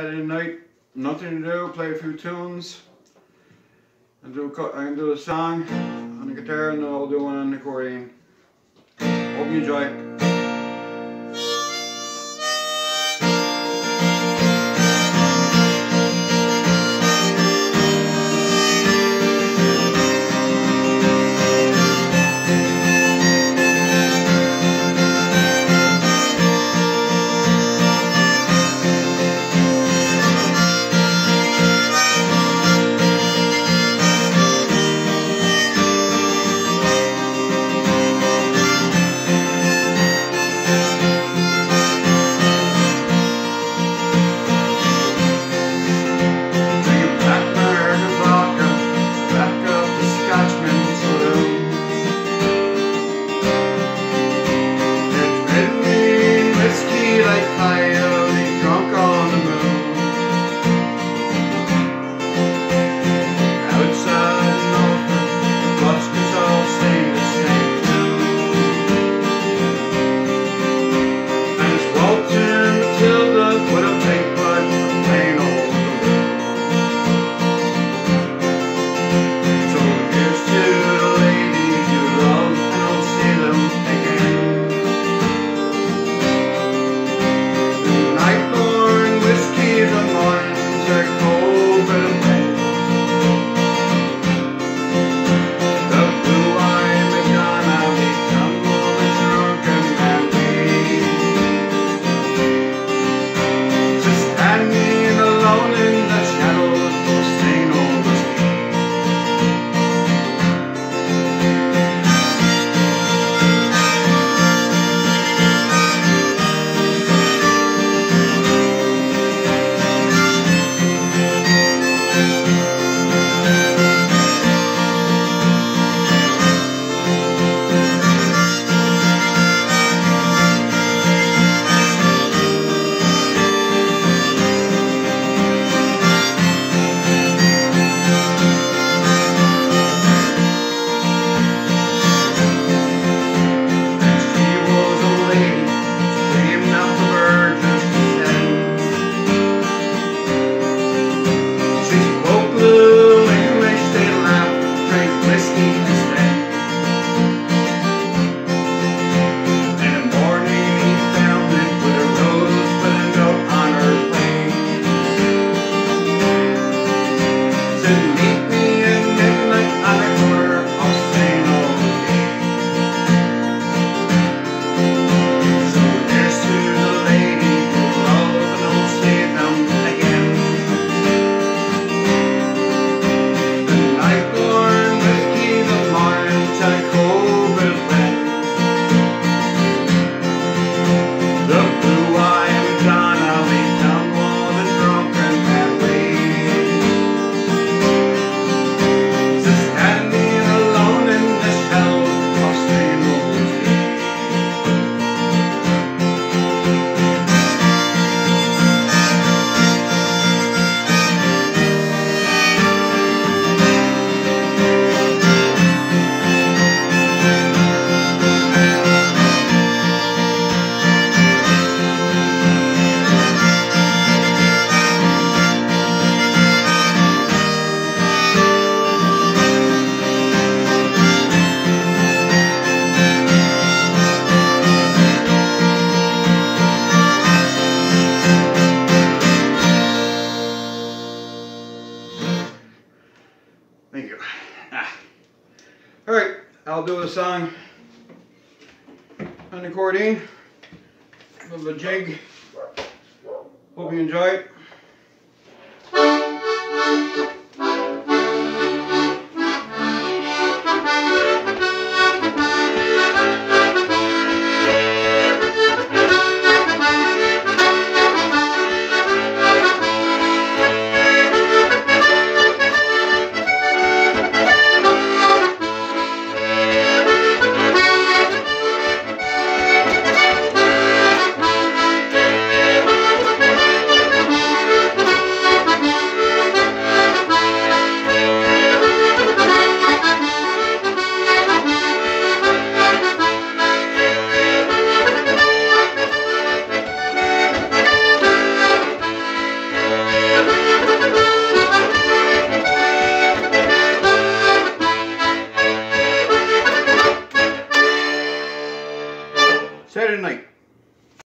Saturday night, nothing to do, play a few tunes, and do I can do a song on the guitar and then I'll do one on the accordion. Hope you enjoy. Thank you. Ah. All right, I'll do a song on the accordion, a little jig. Hope you enjoy it.